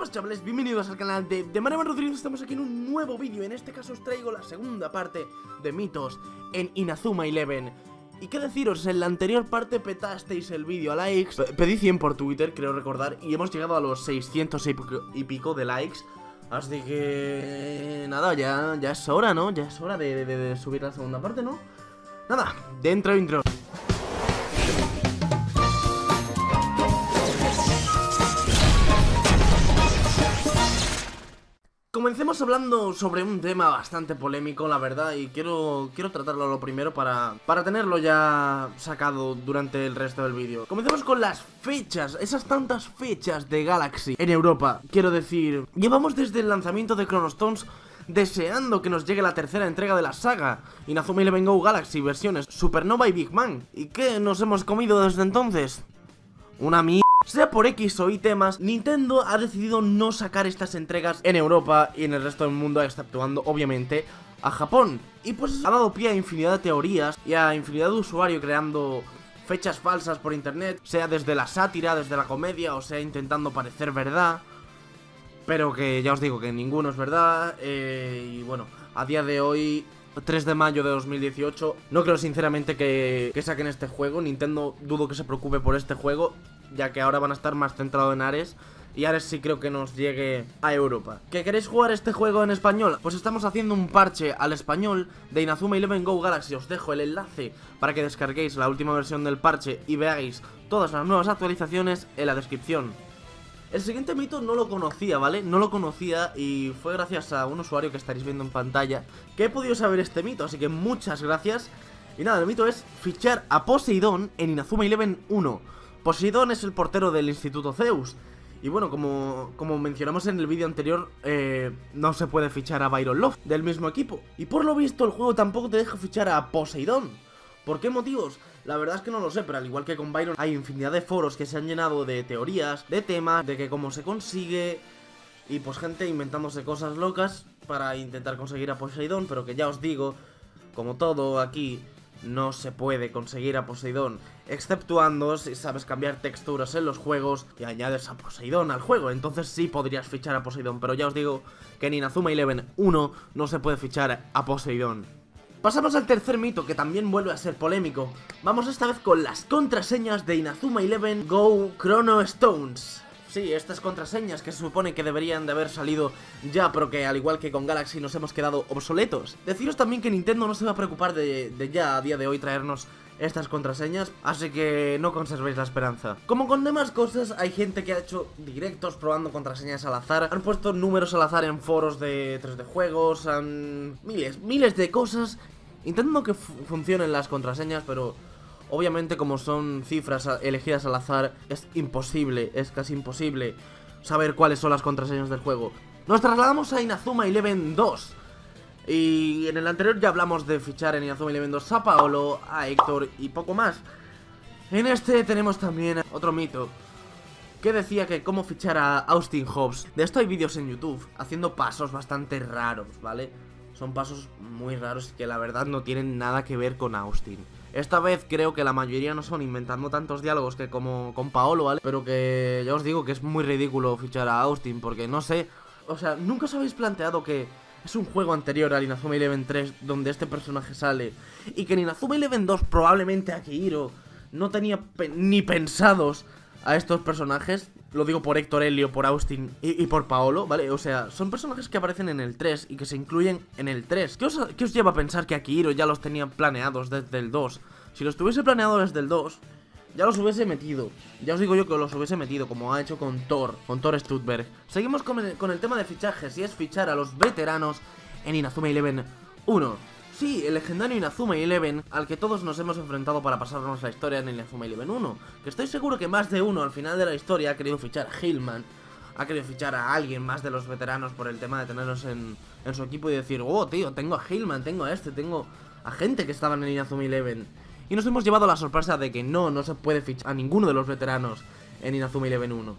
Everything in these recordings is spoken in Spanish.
pasa chavales? Bienvenidos al canal de, de Mareman Rodríguez Estamos aquí en un nuevo vídeo En este caso os traigo la segunda parte de mitos en Inazuma Eleven y qué deciros, en la anterior parte petasteis el vídeo a likes Pedí 100 por Twitter, creo recordar Y hemos llegado a los 600 y pico de likes Así que... Nada, ya, ya es hora, ¿no? Ya es hora de, de, de subir la segunda parte, ¿no? Nada, dentro intro Comencemos hablando sobre un tema bastante polémico, la verdad, y quiero, quiero tratarlo lo primero para, para tenerlo ya sacado durante el resto del vídeo. Comencemos con las fechas, esas tantas fechas de Galaxy en Europa. Quiero decir, llevamos desde el lanzamiento de Chronostones deseando que nos llegue la tercera entrega de la saga Inazuma Eleven Go Galaxy versiones Supernova y Big Man. ¿Y qué nos hemos comido desde entonces? Una mierda. Sea por X o Y temas, Nintendo ha decidido no sacar estas entregas en Europa y en el resto del mundo, exceptuando, obviamente, a Japón. Y pues ha dado pie a infinidad de teorías y a infinidad de usuarios creando fechas falsas por internet, sea desde la sátira, desde la comedia, o sea intentando parecer verdad. Pero que ya os digo que ninguno es verdad. Eh, y bueno, a día de hoy 3 de mayo de 2018. No creo sinceramente que, que, saquen este juego. Nintendo dudo que se preocupe por este juego ya que ahora van a estar más centrados en Ares. Y Ares sí creo que nos llegue a Europa. ¿Que queréis jugar este juego en español? Pues estamos haciendo un parche al español de Inazuma Eleven Go Galaxy. Os dejo el enlace para que descarguéis la última versión del parche y veáis todas las nuevas actualizaciones en la descripción. El siguiente mito no lo conocía, ¿vale? No lo conocía y fue gracias a un usuario que estaréis viendo en pantalla que he podido saber este mito, así que muchas gracias. Y nada, el mito es fichar a Poseidón en Inazuma Eleven 1. Poseidón es el portero del Instituto Zeus. Y bueno, como, como mencionamos en el vídeo anterior, eh, no se puede fichar a Byron Love del mismo equipo. Y por lo visto el juego tampoco te deja fichar a Poseidón. ¿Por qué motivos? La verdad es que no lo sé, pero al igual que con Byron hay infinidad de foros que se han llenado de teorías, de temas, de que cómo se consigue... Y pues gente inventándose cosas locas para intentar conseguir a Poseidón, pero que ya os digo, como todo aquí, no se puede conseguir a Poseidón, exceptuando si sabes cambiar texturas en los juegos y añades a Poseidón al juego, entonces sí podrías fichar a Poseidón, pero ya os digo que en Inazuma Eleven 1 no se puede fichar a Poseidón. Pasamos al tercer mito, que también vuelve a ser polémico. Vamos esta vez con las contraseñas de Inazuma Eleven Go Chrono Stones. Sí, estas contraseñas que se supone que deberían de haber salido ya, pero que al igual que con Galaxy nos hemos quedado obsoletos. Deciros también que Nintendo no se va a preocupar de, de ya a día de hoy traernos estas contraseñas, así que no conservéis la esperanza. Como con demás cosas, hay gente que ha hecho directos probando contraseñas al azar, han puesto números al azar en foros de 3D juegos, han... miles, miles de cosas, intentando que funcionen las contraseñas, pero Obviamente como son cifras elegidas al azar es imposible, es casi imposible saber cuáles son las contraseñas del juego. Nos trasladamos a Inazuma Eleven 2. Y en el anterior ya hablamos de fichar en Inazuma Eleven 2 a Paolo, a Héctor y poco más. En este tenemos también otro mito que decía que cómo fichar a Austin Hobbs. De esto hay vídeos en YouTube haciendo pasos bastante raros, ¿vale? Son pasos muy raros que la verdad no tienen nada que ver con Austin. Esta vez creo que la mayoría no son inventando tantos diálogos que como con Paolo, ¿vale? Pero que ya os digo que es muy ridículo fichar a Austin porque no sé... O sea, ¿nunca os habéis planteado que es un juego anterior a Inazuma Eleven 3 donde este personaje sale? Y que en Inazuma Eleven 2 probablemente Akihiro no tenía ni pensados a estos personajes lo digo por Héctor Helio, por Austin y, por Paolo, ¿vale? O sea, son personajes que aparecen en el 3 y que se incluyen en el 3. ¿Qué os, os lleva a pensar que Akihiro ya los tenía planeados desde el 2? Si los tuviese planeado desde el 2, ya los hubiese metido. Ya os digo yo que los hubiese metido, como ha hecho con Thor, con Thor Stuttberg. Seguimos con el, con el tema de fichajes y es fichar a los veteranos en Inazuma Eleven 1. Sí, el legendario Inazuma Eleven al que todos nos hemos enfrentado para pasarnos la historia en Inazuma Eleven 1. Que estoy seguro que más de uno al final de la historia ha querido fichar a Hillman, ha querido fichar a alguien más de los veteranos por el tema de tenerlos en, en su equipo y decir, oh tío, tengo a Hillman, tengo a este, tengo a gente que estaban en Inazuma Eleven. Y nos hemos llevado la sorpresa de que no, no se puede fichar a ninguno de los veteranos en Inazuma Eleven 1.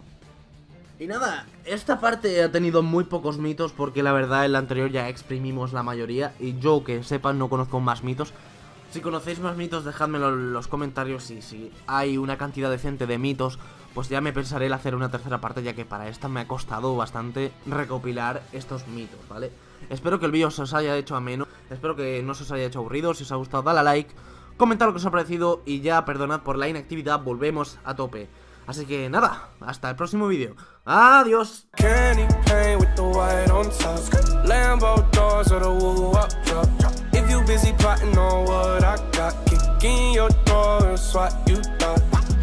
Y nada, esta parte ha tenido muy pocos mitos porque la verdad en la anterior ya exprimimos la mayoría y yo que sepan no conozco más mitos. Si conocéis más mitos dejádmelo en los comentarios y si hay una cantidad decente de mitos pues ya me pensaré el hacer una tercera parte, ya que para esta me ha costado bastante recopilar estos mitos, ¿vale? Espero que el vídeo se os haya hecho ameno, espero que no se os haya hecho aburrido, si os ha gustado dale like, comentad lo que os ha parecido y ya perdonad por la inactividad, volvemos a tope. Así que nada, hasta el próximo vídeo. Adiós.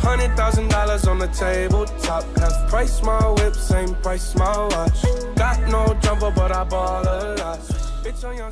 Hundred thousand dollars on the tabletop. Half price my whip, same price my watch. Got no jumper, but I ball a lot. Bitch on your